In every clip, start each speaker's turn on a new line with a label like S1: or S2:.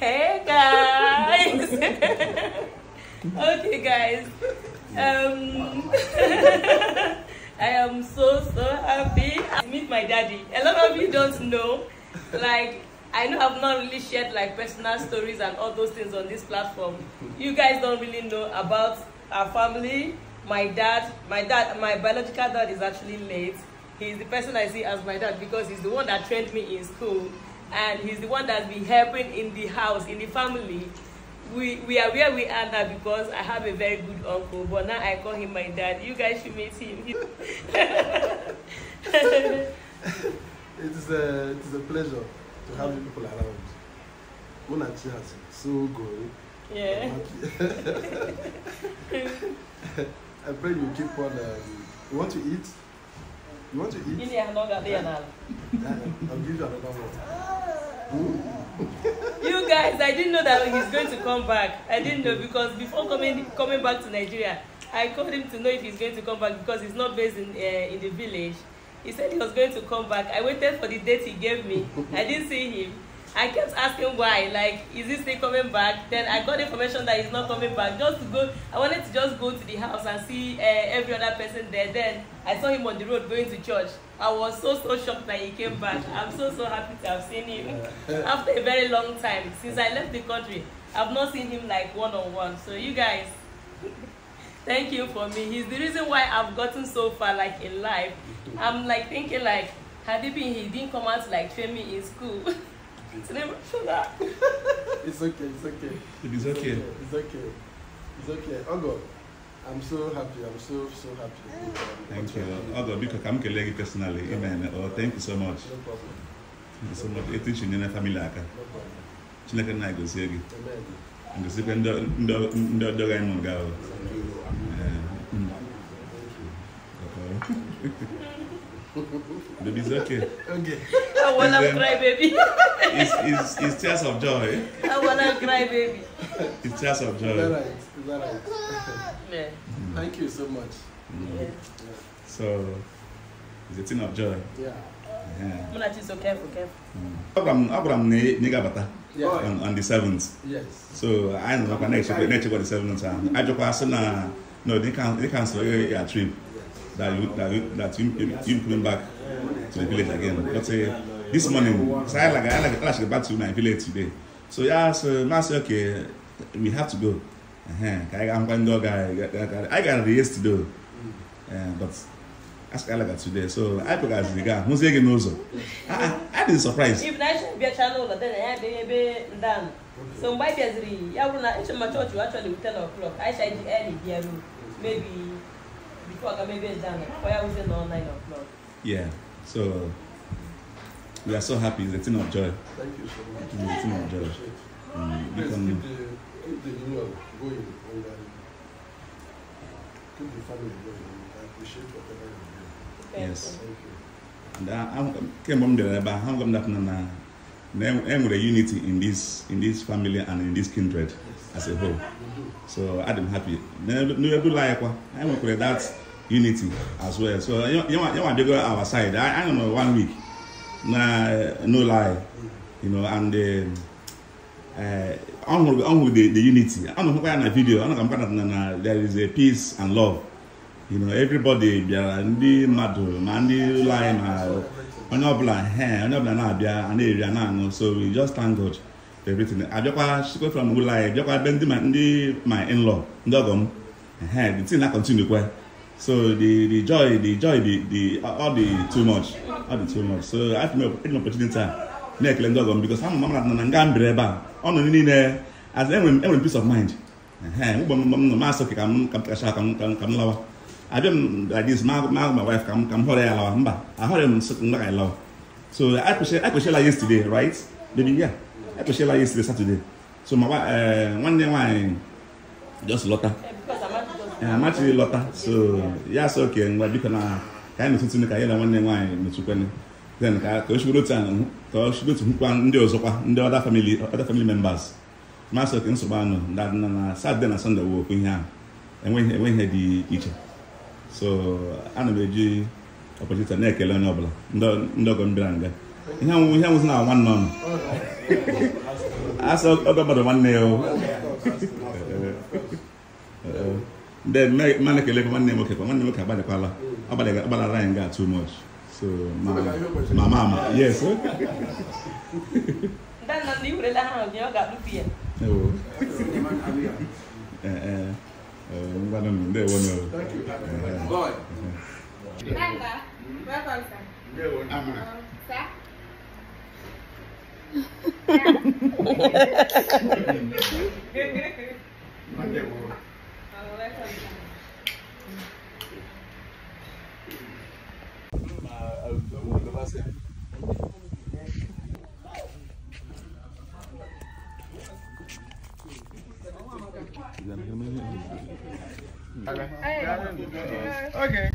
S1: Hey guys. okay guys. Um I am so so happy to meet my daddy. A lot of you don't know. Like I know I've not really shared like personal stories and all those things on this platform. You guys don't really know about our family. My dad, my dad, my biological dad is actually late. He's the person I see as my dad because he's the one that trained me in school and he's the one that's been helping in the house, in the family. We we are where we are now because I have a very good uncle, but now I call him my dad. You guys should meet him.
S2: It is a it is a pleasure to have you people around. Munachi has so good.
S1: yeah.
S2: I pray you keep on. Um, you want to eat? You want to eat?
S1: Nongak dia now.
S2: Uh, I'll give you another one.
S1: You guys, I didn't know that he's going to come back. I didn't know because before coming coming back to Nigeria, I called him to know if he's going to come back because he's not based in uh, in the village. He said he was going to come back. I waited for the date he gave me. I didn't see him. I kept asking why. Like, is he still coming back? Then I got information that he's not coming back. Just to go, I wanted to just go to the house and see uh, every other person there. Then I saw him on the road going to church. I was so so shocked that he came back. I'm so so happy to have seen him after a very long time since I left the country. I've not seen him like one on one. So you guys, thank you for me. He's the reason why I've gotten so far like in life. I'm like thinking like had he been he didn't come out like train me in school. to never show that.
S2: It's okay. It's okay.
S3: It is okay.
S2: It's okay. It's okay. Ogo, I'm so happy. I'm so so happy.
S3: Thank you. Ogo, biko ka m kelee gị personally. Amen. Oh, thank you so much.
S2: No problem.
S3: Thank you so much. Etu ichi nyere family aka.
S2: No problem.
S3: Chineke nna gozie gị.
S2: Amen.
S3: Ngosikwa ndị ọdọ gị anyị ga ahụ. Baby, it's okay.
S2: Okay.
S1: I wanna
S3: Then-
S1: cry, baby.
S3: It's, it's, it's tears of joy.
S1: I wanna cry, baby.
S3: It's tears of
S2: Is that
S3: joy.
S2: right? Is that right?
S1: Yeah.
S2: Thank you so much.
S1: yeah.
S3: So, it's a thing of joy.
S2: Yeah.
S3: Yeah.
S1: Munachi, so careful, careful.
S3: Agwara m agwara m na ị ga-abata
S2: Yeah.
S3: on, on the 7th.
S2: Yes.
S3: So anyị nọkwa na-echekwa na-echekwa the 7th ahụ. Ajụkwa sị na no they can they cancel your trip that you that that you you coming back to the village again. But uh, this morning, so I like I like I like back to my village today. So yeah, so I say okay, we have to go. Uh-huh. I am going to go. I got it yesterday, uh, but ask Alaga today. So I put as the guy who's again also. I I didn't surprise.
S1: If na ishe bịa channel then ya ebe ebe ndan. So bịaziri ya bụrụ na eche ma chọọchị wa actually with 10 o'clock. Aisha ji early bịaruo maybe before aga maybe ndan for ya wụzie na 9 o'clock.
S3: Yeah. So we are so happy. It's a thing of joy.
S2: Thank you so much.
S3: Mm, It's a thing of joy.
S2: Appreciate it.
S3: Mm,
S2: Please
S3: become-
S2: keep the keep the union going and um, keep the family going. I appreciate whatever you do.
S3: Yes.
S2: Thank you.
S3: And uh, kemgbe m bịara ebe a ha gwa m that na na na e nwere unity in this in this family and in this kindred as a whole. So adị m happy. Ụlọ anyị kwa anyị nwekwara that unity as well. So yanwa abịago our side. I anyị nọ one week na n'ụlọ anyị. You know and ọ hụrụ ọ hụrụ the unity. Ọ nọ hụkwa ya na video. Ọ nọ ka mkpa na there is a peace and love. You know everybody bịara ndị mmadụ ma ndị ụlọ anyị ma onye ọbụla he onye ọbụla na-abịa a na-eri a na-aṅụ. So we just thank God for everything. Abịakwa sikwe from ụlọ anyị bịakwa ebe ndị ndị my in-law ndị ọgọ m he the thing na continue kwa. So the the joy the joy the the all the too much all the too much. So an opportunity a na-ekele ndị ọgọ m because ama m na na nga m biri ebe a. Ọnọdụ niile as enwere m enwere m peace of mind. Mgbe m nọ m kacha ka m ka m ka m lawa abịa m like this ma ma my wife ka m ka m họrọ ya lawa mba ahọrọ m mgbe ka lawa so I kwesịrị I kwesịrị yesterday right? Baby yeah. I kwesịrị yesterday Saturday. So ma wa- eh, nwanne nwaanyị just lọta amachighị lọta so ya sị oke ngwa biko na ka anyị metụtụ ka anyị na nwanne nwaanyị metụkwana then ka ka o shigoro otu anụ ka o shigoro otu hụkwa ndị ọzọkwa ndị other family other family members. Masị oke nsogbu anụ na na Saturday na Sunday wụ okwu ihe ahụ. Enweghị enweghị dị iche. So ana m eji ọpọchịta na-ekele onye ọbụla. Ndị ọgọ m bịara nga. Ihe nwụ ihe nwụzi na nwanne ọnụ. Asị ọgọ mmadụ nwanne ya ndị mma na-ekele nwanne nwoke kwa nwanne nwoke agbalịkwala. Agbalara anyị nga too much. So ma ma ma ma yes.
S1: Nda nna ndị werela ha ụnyaahụ ọ ga-alụpụ ya.
S3: ewo ee ee ee ngwanụ m ndewo nụ
S4: Boy.
S5: Nanda, welcome, sir. Sir? Oh, welcome, sir.
S4: Okay.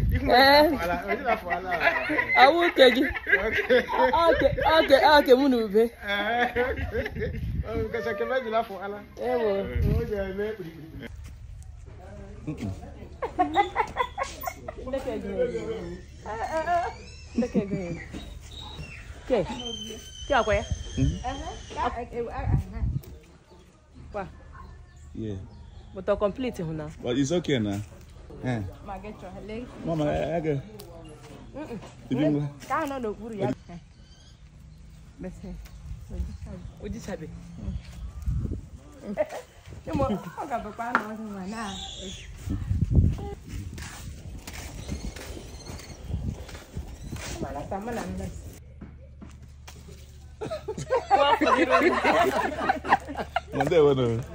S1: Awụ uke gị. Oke oke mụ na ube.
S4: Because I can imagine that for Allah.
S1: Ewo. Ndeke gị. Ndeke gị. Ke. Ke akwa ya? Kwa.
S3: yeah
S1: But I'll complete it now.
S3: But it's okay now. Eh.
S5: Ma get your leg.
S3: Mama, I get. Mm mm.
S5: Ka no do guru ya. Eh.
S1: Bese.
S5: Oji sabe. Nimo, o ka be pa no so wa na. Eh.
S3: Mala ta mala na. Mande bueno.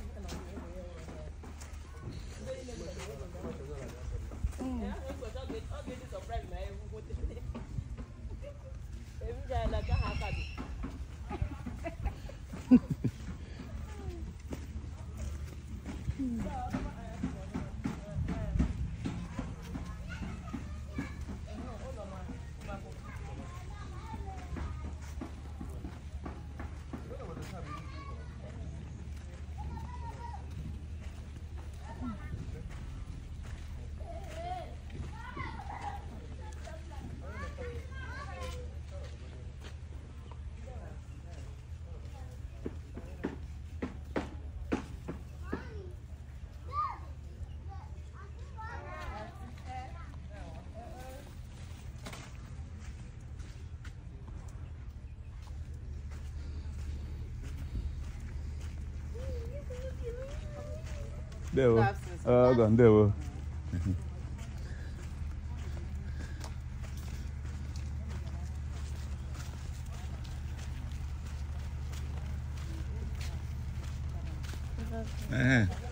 S3: Deu. Ah, ndewo deu. É.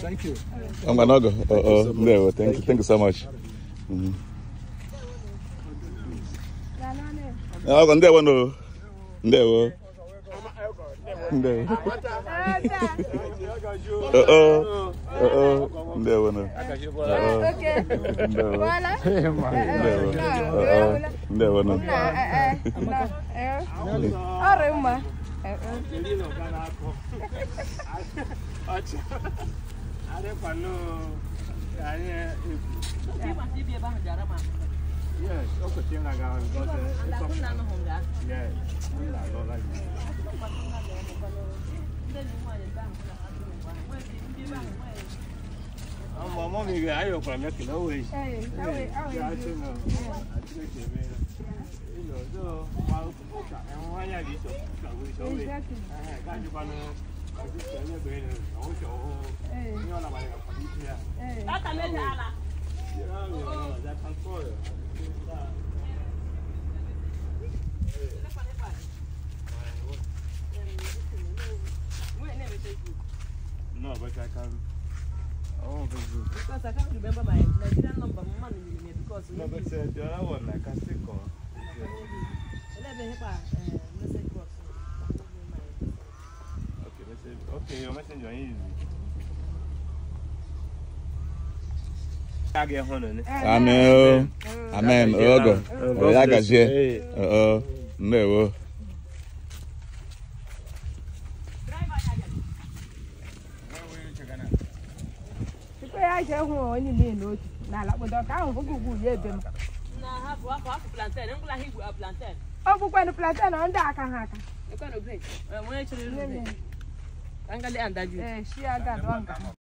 S2: Thank you.
S3: I'm gonna go. Uh, uh, ndewo. Thank you. Thank you so much. Ọgọ ndewo Ndio. Uh-oh. Uh-oh. Ndio bwana. Okay. Ndio. Voilà. Ndio bwana. Ndio bwana.
S5: Eh
S3: eh. Ore uma. Ndilo kana
S5: hapo. Acha. Are pano. Are. Ukipatibi bana jarama.
S4: Yes, ook het ding aan gaan. Dat is een kopje. Yes, niet naar de lijn. Àwọn ọmọ mi rẹ̀ ayọ̀ pàmẹ́ kì lọ́wọ́ yìí. Ẹ̀ ẹ̀ àti nà àti nà kìlẹ̀ mẹ́rin. Ìlọ̀ tó wà òkúta ẹ̀wọ̀n wáyà yìí sọ kàwé sọ́wé. Ẹ̀ káàdì panu àti sọ̀rọ̀ ẹ̀gbẹ́ rẹ̀ àwọn sọ̀rọ̀ ní ọ̀làmàlẹ̀ kàpàdé sí ya.
S1: Bàtà mẹ́ta
S4: àlà. No, but I can. Oh,
S1: Because I can't remember my Nigerian number. Mama mi ni mi because.
S4: No, but uh, the other one I can still call.
S1: Eleven hepa.
S4: Okay, message. Okay, your messenger is easy.
S3: amen. Amen. Ogo. Ya gazie ndewo
S5: ọ bụkwanụ plantain ndị aka ha aka
S1: Nne m. Nne
S5: m. Nne m. Nne m.